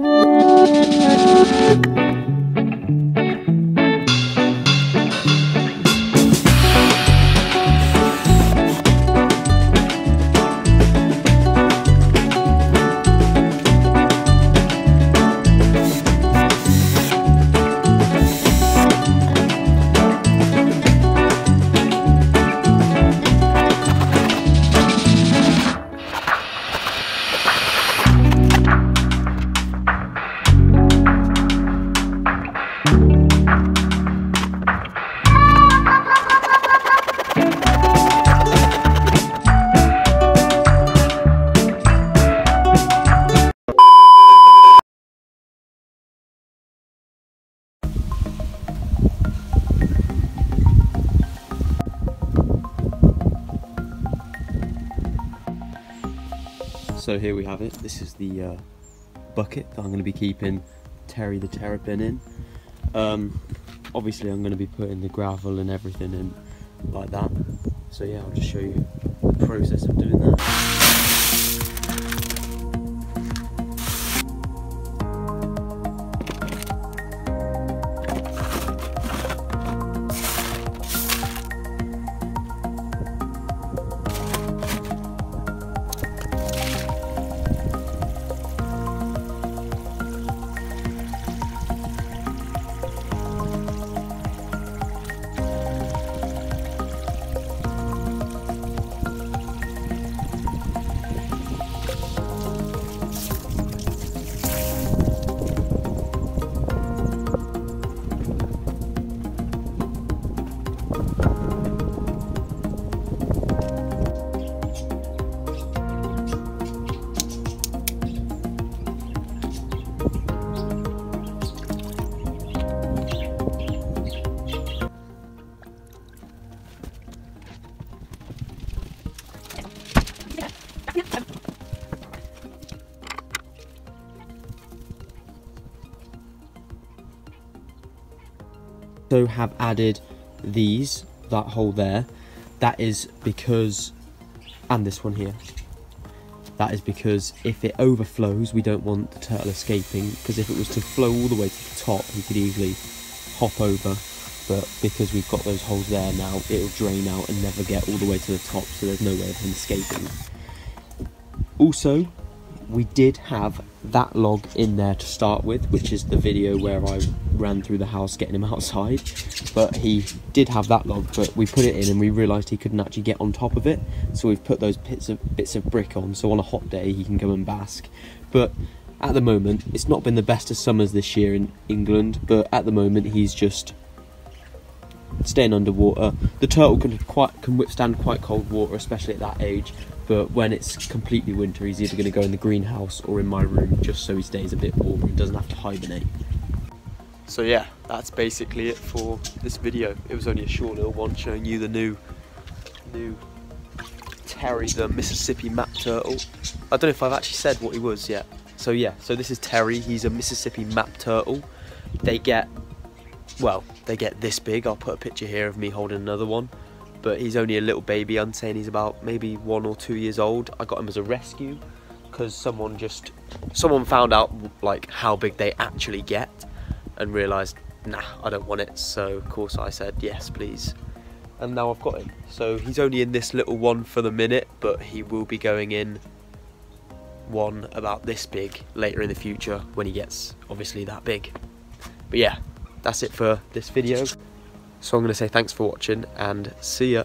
you So here we have it. This is the uh, bucket that I'm going to be keeping Terry the terrapin in. Um, obviously, I'm going to be putting the gravel and everything in like that. So yeah, I'll just show you the process of doing also have added these, that hole there. That is because, and this one here. That is because if it overflows, we don't want the turtle escaping. Because if it was to flow all the way to the top, he could easily hop over. But because we've got those holes there now, it'll drain out and never get all the way to the top. So there's no way of him escaping. Also, we did have that log in there to start with, which is the video where I ran through the house getting him outside. But he did have that log, but we put it in and we realised he couldn't actually get on top of it. So we've put those bits of bits of brick on, so on a hot day he can come and bask. But at the moment, it's not been the best of summers this year in England. But at the moment, he's just staying underwater. The turtle can quite can withstand quite cold water, especially at that age. But when it's completely winter, he's either going to go in the greenhouse or in my room, just so he stays a bit warmer and doesn't have to hibernate. So yeah, that's basically it for this video. It was only a short little one showing you the new, new Terry, the Mississippi map turtle. I don't know if I've actually said what he was yet. So yeah, so this is Terry. He's a Mississippi map turtle. They get, well, they get this big. I'll put a picture here of me holding another one. But he's only a little baby. I'm saying he's about maybe one or two years old. I got him as a rescue because someone just, someone found out like how big they actually get and realised, nah, I don't want it. So of course I said, yes, please. And now I've got him. So he's only in this little one for the minute, but he will be going in one about this big later in the future when he gets obviously that big. But yeah, that's it for this video. So I'm going to say thanks for watching and see ya.